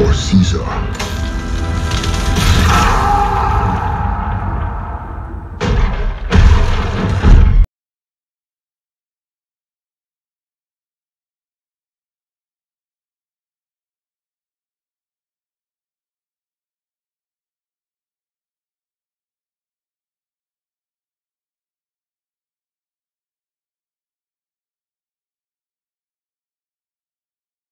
or Caesar.